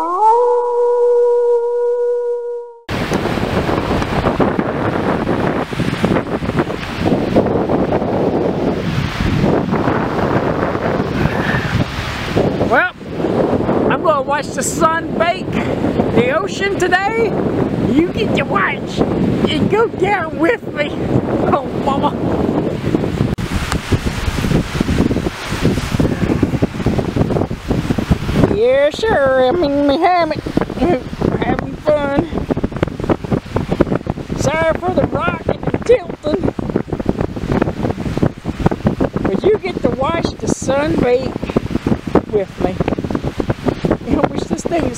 Well, I'm gonna watch the sun bake the ocean today. You get to watch and go down with me. Oh, mama. Sure. I'm in my hammock, having fun. Sorry for the rocking and tilting. But you get to watch the sun bake with me. I wish this thing would